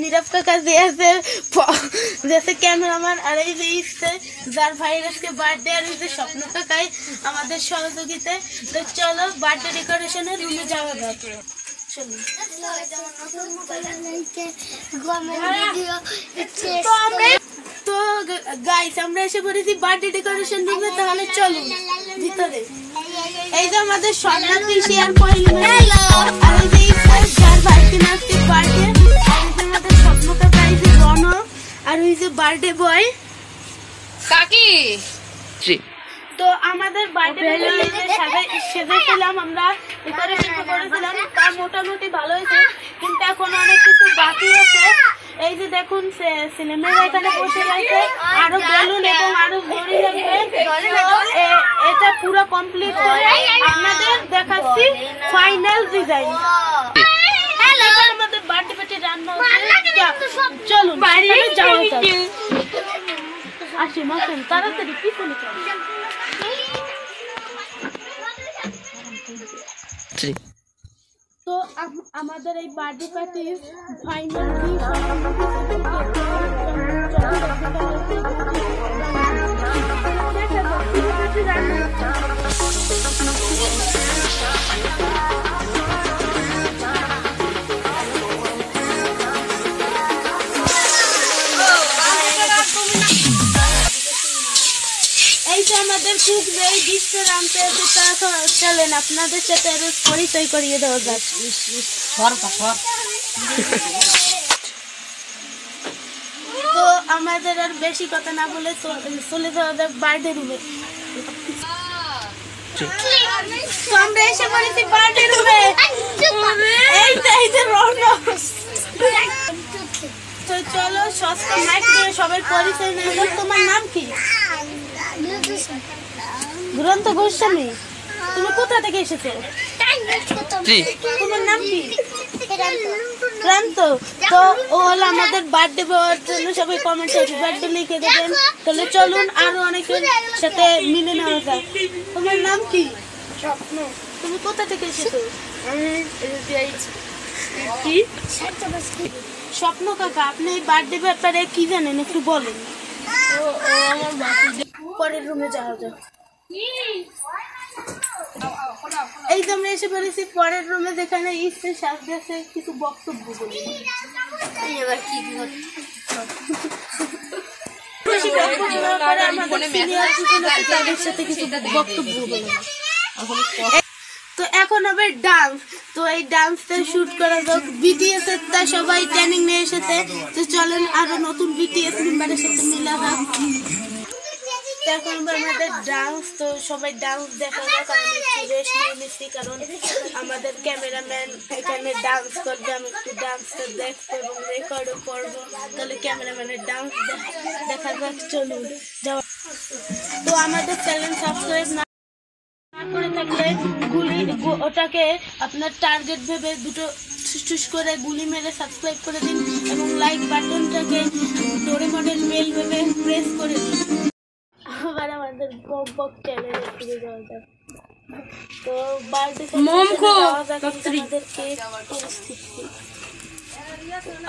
নীরব কাকা যে আছে যে ক্যামেরাম্যান আর এই যে ইসছে যার ভাইয়ের আজকে বার্থডে আর এই যে স্বপ্ন কাকাই আমাদের সহযোগিতায়। তো চলো বার্থডে ডেকোরেশনের রুমে যাওয়া যাক। তো গাইস আমরা এসে পড়েছি বার্থডে ডেকোরেশন রুমে তাহলে চলুন ভিতরে। এই যে আমাদের সন্ধ্যা পিসি আর পহিলি আর এই যে যার বাড়িতে নাচতে বার্থডে যে আর ওই যে বার্থডে বয় কাকি? তো আমাদের বার্থডে সেজেছিলাম আমরা ডেকোরেশন করেছিলাম তা মোটামুটি ভালো হয়েছে কিন্তু এখন অনেক কিছু বাকি আছে। এই যে দেখুন সিনেমার এখানে বসে রয়েছে আরও বেলুন এবং আরও ঘড়ি লাগবে এ- এটা পুরো কমপ্লিট করে। আপনাদের দেখাচ্ছি ফাইনাল ডিজাইন রান্না চলুন তাহলে যাওয়া যাক। আসি মাসুন তাড়াতাড়ি পিছনে তো আমাদের এই বার্থডে পার্টির ফাইনাল যে এই আছে তা চলেন আপনাদের সাথে পরিচয় করিয়ে দেওয়া যাক। তো আমাদের আর বেশি কথা না বলে চলে যাওয়া যাক বার্থডে রুমে তো আমরা এসে পড়েছি বার্থডে রুমে এই এই যে রৌনক তো চলো সস্তা মাইক নিয়ে সবাই পরিচয় নেওয়া তোমার নাম কি? দুরন্ত গোস্বামী তুমি কোথা থেকে এসেছ? তোমার নাম কি? প্রান্ত তো ও হলো আমাদের বার্থডে পাওয়ার জন্য সবাই কমেন্ট হ্যাপি বার্থডে লিখে দেবেন? তাহলে চলুন আরও অনেকের সাথে মিলে নেওয়া যাক। তোমার নাম কি? স্বপ্ন। তুমি কোথা থেকে এসেছ? কি? স্বপ্ন কাকা আপনি এই বার্থডে ব্যাপারে কি জানেন? একটু বলেন। পরের রুমে যাওয়া যাক। এই আমরা এসে পড়েছি পরের রুমে যেখানে ইচ্ছে সাথে কিছু বক্তব্য বলি। তো এখন হবে ডান্স তো এই ডান্সটা শুট করা যাক। বিটিএস এর তা সবাই ট্রেনিং নিয়ে এসেছে। তো চলেন আরও নতুন বিটিএস মেম্বারের সাথে এখন আমাদের ডান্স তো সবাই ডান্স দেখা যাক আমি একটু রেস্ট নিয়ে নিচ্ছি কারণ আমাদের ক্যামেরাম্যান এখানে ডান্স করবে, আমি একটু ডান্সটা দেখব এবং রেকর্ডও করব। তাহলে ক্যামেরাম্যানের ডান্স দেখা যাক চলুন, যাওয়া তো আমাদের চ্যানেল সাবস্ক্রাইব না করে থাকলে গুলি ওটাকে আপনার টার্গেট ভেবে দুটো ঠুস করে গুলি মেরে সাবস্ক্রাইব করে দিন এবং লাইক বাটনটাকে ডোরেমনের মেল ভেবে প্রেস করে দিন। আবার আমাদের বক বক চ্যানেলে ফিরে যাওয়া যাক তো বার্থডে মোম খো, আমাদের কেক পরিস্থিতি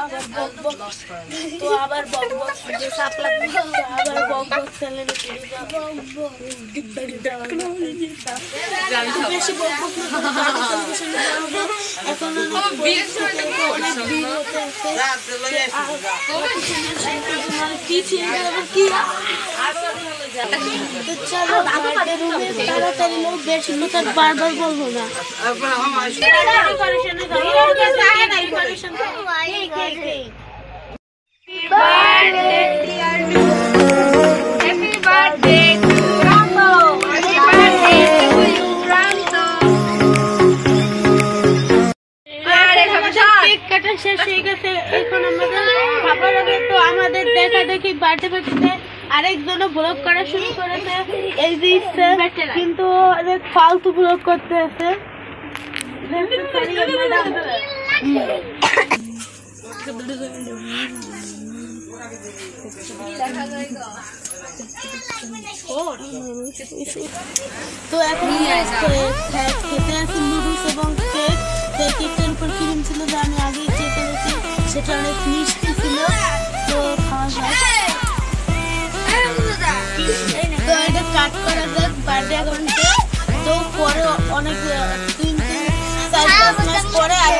আবার বক বক তো আবার বক বক যে সাপলা তো আবার বক বক চ্যানেলে ফিরে যাব বেশি বক বক না করে বার্থডে সেলিব্রেশনে যাব এখন তাড়াতাড়ি লোক বেশি বারবার বলব না কাটা শেষ হয়ে গেছে। এখন আমাদের খাবার হবে। তো আমাদের দেখা দেখি বার্থডে পার্টিতে আরেকজনও ব্লগ করা শুরু করেছে। এই যে কিন্তু অনেক ফালতু ব্লগ করতে আছে। তো এখন খেতে আছে নুডলস এবং কেক উপর ক্রিম ছিল যে আমি করেছি সেটা অনেক মিষ্টি ছিল তো খাওয়া যায় তো এটা কাট করা যাক বার্থডে অ্যাকাউন্টে তো পরে অনেক তিন তিন চার পাঁচ মাস পরে আর